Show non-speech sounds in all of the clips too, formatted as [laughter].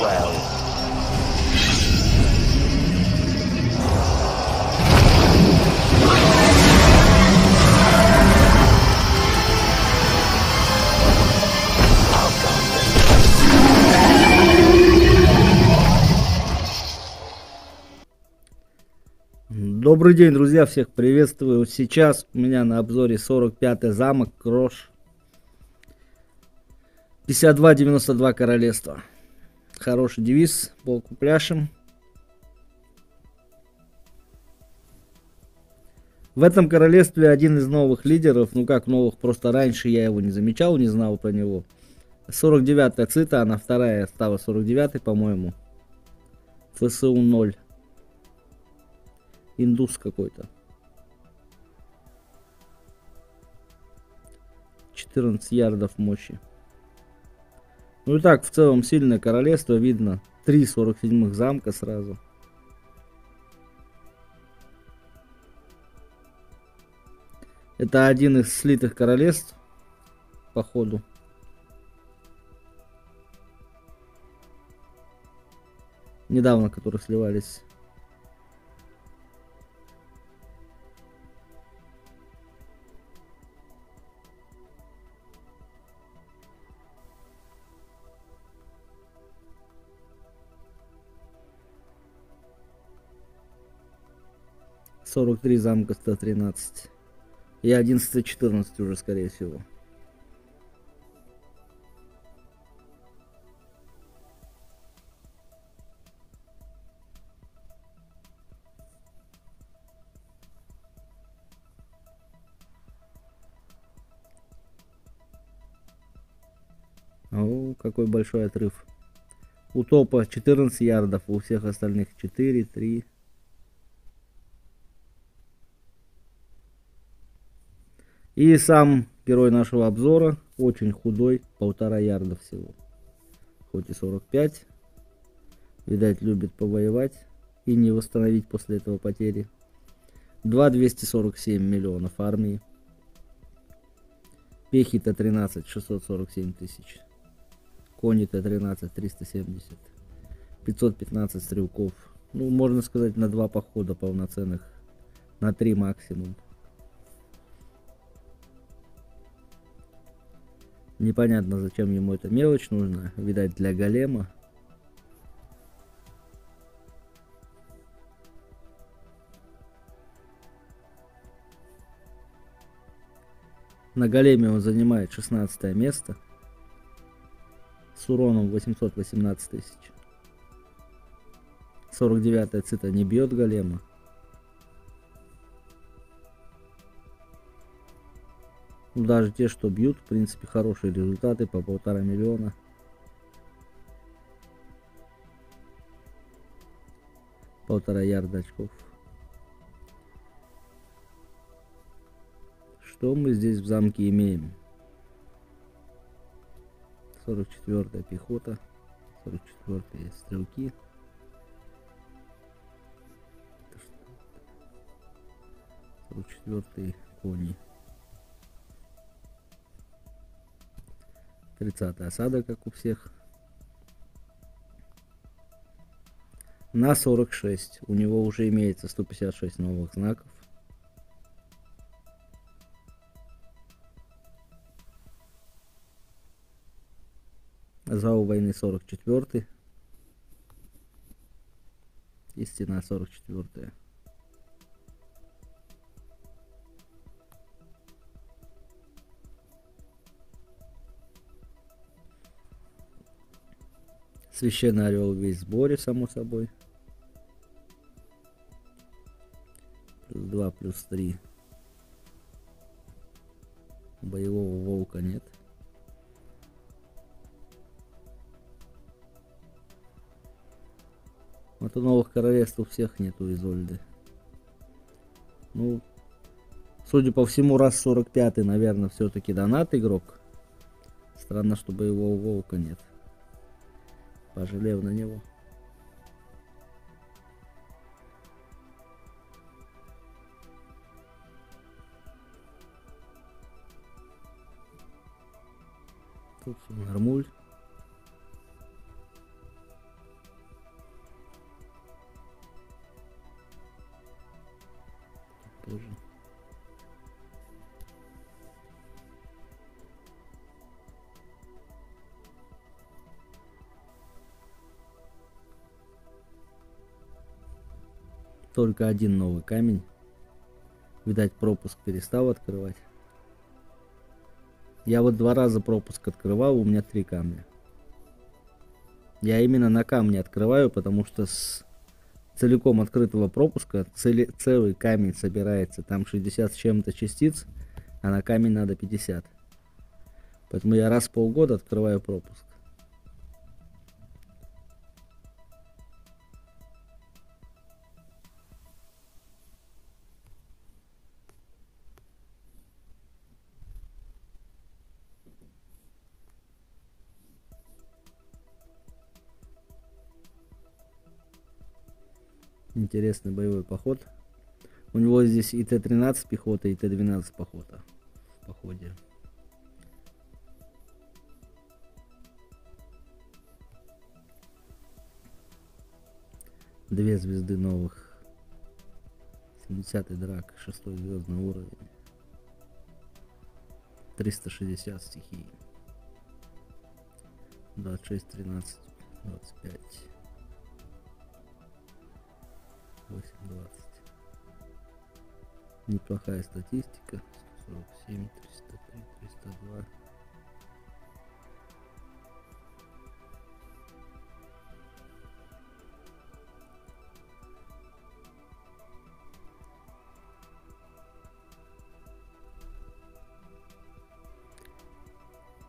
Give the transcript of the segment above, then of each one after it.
well. Добрый день, друзья, всех приветствую. Сейчас у меня на обзоре 45-й замок Крош. 52-92 королевства. Хороший девиз, полку пляшем. В этом королевстве один из новых лидеров, ну как новых, просто раньше я его не замечал, не знал про него. 49-я цита, она вторая стала 49-й, по-моему. ФСУ 0 индус какой-то. 14 ярдов мощи. Ну и так, в целом, сильное королевство, видно. Три 47 замка сразу. Это один из слитых королевств, походу. Недавно, которые сливались. Сорок три замка 113. И 11 14 уже, скорее всего. О, какой большой отрыв. У топа 14 ярдов, у всех остальных 4, 3. И сам герой нашего обзора очень худой, полтора ярда всего. Хоть и 45. Видать, любит повоевать и не восстановить после этого потери. 2 247 миллионов армии. Пехи-то 13 647 тысяч. Кони-то 13 370. 515 стрелков. Ну, можно сказать, на два похода полноценных. На три максимум. Непонятно, зачем ему эта мелочь нужна. Видать, для голема. На големе он занимает 16 место. С уроном 818 тысяч. 49 цита не бьет голема. Даже те, что бьют, в принципе, хорошие результаты по полтора миллиона. Полтора ярда очков. Что мы здесь в замке имеем? 44-я пехота, 44-е стрелки. 44-е кони. 30 осада, как у всех. На 46. У него уже имеется 156 новых знаков. Зау войны 44. И стена 44. Священный орел весь в сборе, само собой. Плюс 2, плюс 3. Боевого волка нет. Вот у новых королевств у всех нету Изольды. Ну, судя по всему, раз 45 наверное, все-таки донат игрок. Странно, что боевого волка нет пожалел на него. Тут нормуль. Только один новый камень. Видать, пропуск перестал открывать. Я вот два раза пропуск открывал, у меня три камня. Я именно на камне открываю, потому что с целиком открытого пропуска цели, целый камень собирается. Там 60 с чем-то частиц, а на камень надо 50. Поэтому я раз в полгода открываю пропуск. Интересный боевой поход. У него здесь и Т-13 пехота, и Т-12 пехота в походе. Две звезды новых. 70-й драк, 6 звездный уровень. 360 стихий. 26, 13, 25. 8, 20. Неплохая статистика. 147, 303, 302.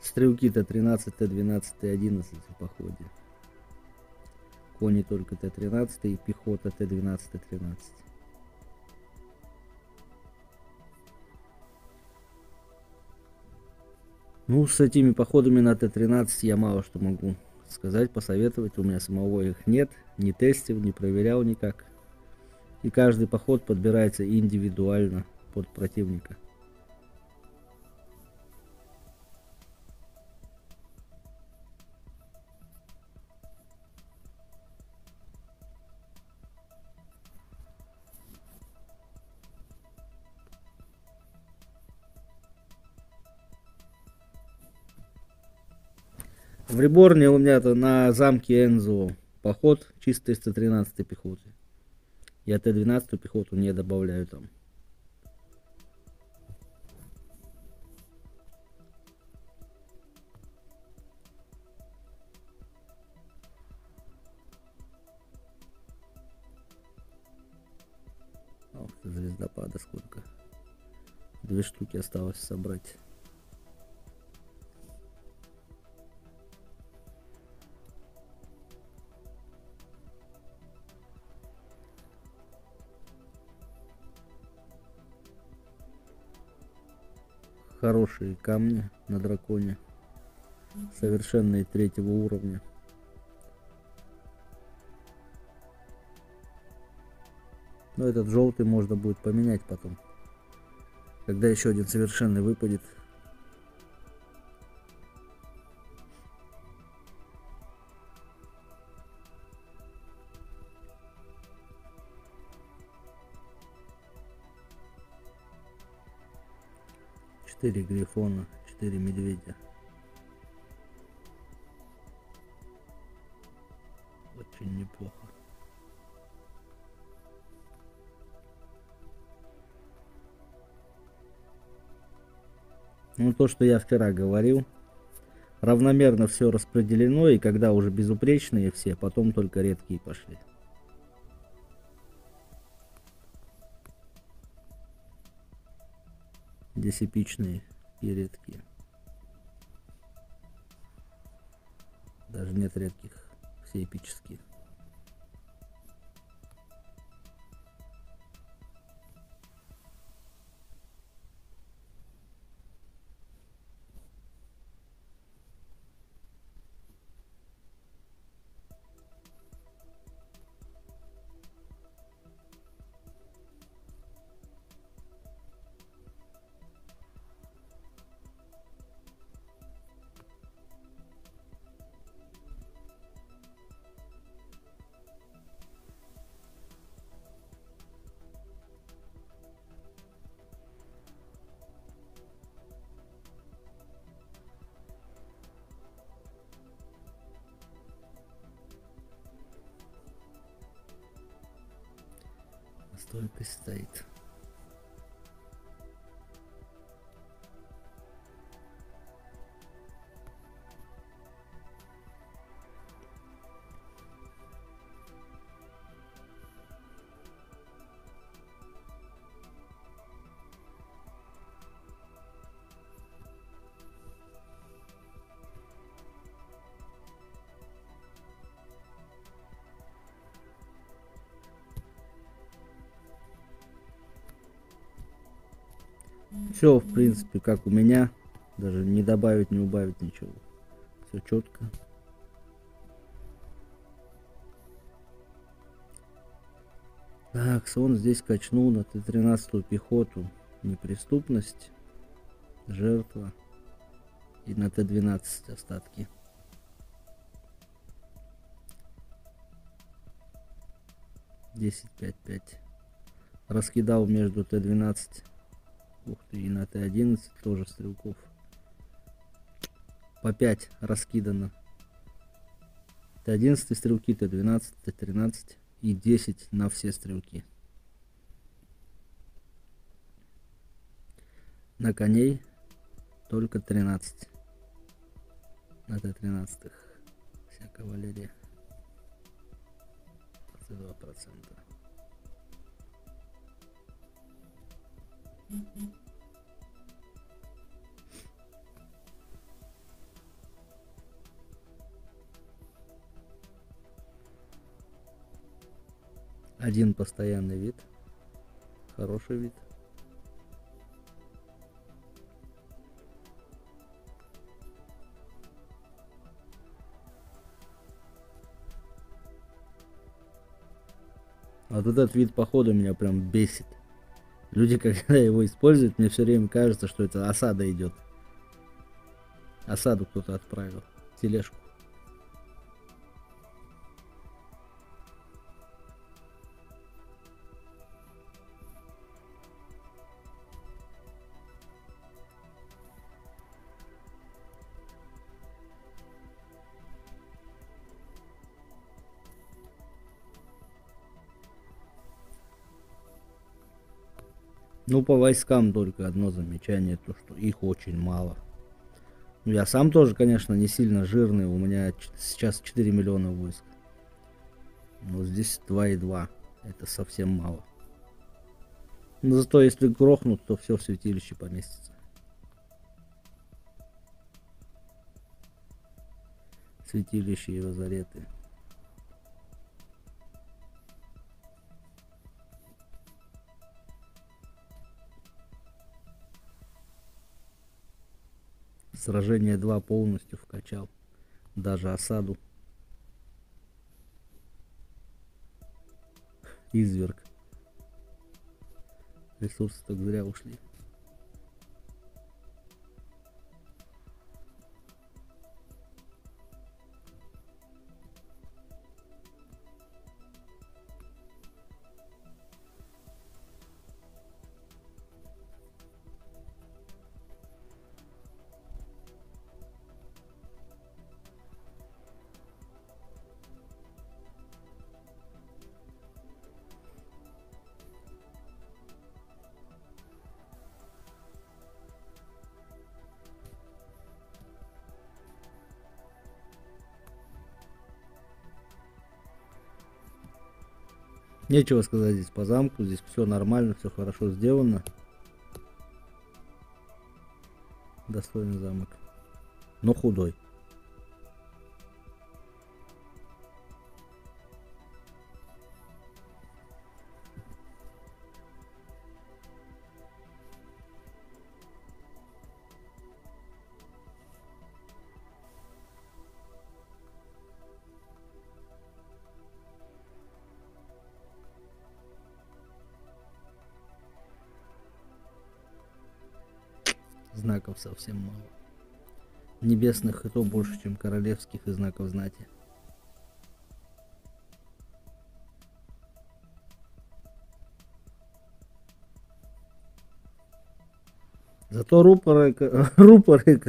Стрелки Т-13, Т-12, Т-11 в походе. Кони только Т-13 и пехота Т-12, Т-13. Ну, с этими походами на Т-13 я мало что могу сказать, посоветовать. У меня самого их нет, не тестил, не проверял никак. И каждый поход подбирается индивидуально под противника. В Реборне у меня-то на замке Энзо поход чисто 113 пехоты. Я Т-12 пехоту не добавляю там. Ох звездопада сколько. Две штуки осталось собрать. Хорошие камни на драконе. Совершенные третьего уровня. Но этот желтый можно будет поменять потом. Когда еще один совершенный выпадет. Четыре грифона, четыре медведя. Очень неплохо. Ну, то, что я вчера говорил, равномерно все распределено, и когда уже безупречные все, потом только редкие пошли. Здесь эпичные и редкие. Даже нет редких, все эпические. stupid state. Все, в принципе, как у меня. Даже не добавить, не убавить ничего. Все четко. Так, он здесь качнул на Т-13 пехоту. Неприступность, жертва и на Т-12 остатки. Десять, пять, пять. Раскидал между Т-12 Ух ты, и на Т-11 тоже стрелков. По 5 раскидано. Т-11 стрелки, Т-12, Т-13 и 10 на все стрелки. На коней только 13. На Т-13. Вся кавалерия. 22%. Один постоянный вид. Хороший вид. А вот этот вид похода меня прям бесит. Люди, [laughs] когда его используют, мне все время кажется, что это осада идет. Осаду кто-то отправил. Тележку. Ну, по войскам только одно замечание, то что их очень мало. Ну, я сам тоже, конечно, не сильно жирный, у меня сейчас 4 миллиона войск. Но здесь 2,2, это совсем мало. Но зато если грохнут, то все в святилище поместится. Святилище и лазареты. Сражение 2 полностью вкачал. Даже осаду. Изверг. Ресурсы так зря ушли. Нечего сказать здесь по замку, здесь все нормально, все хорошо сделано. Достойный замок. Но худой. Знаков совсем мало. Небесных и то больше, чем королевских и знаков знати. Зато рупоры, [laughs] рупоры,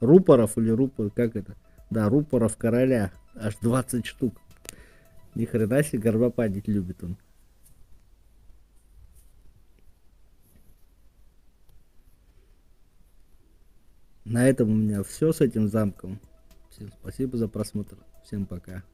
рупоров или рупор, как это? Да, рупоров короля. Аж 20 штук. Ни хрена себе горбопадить любит он. На этом у меня все с этим замком. Всем спасибо за просмотр. Всем пока.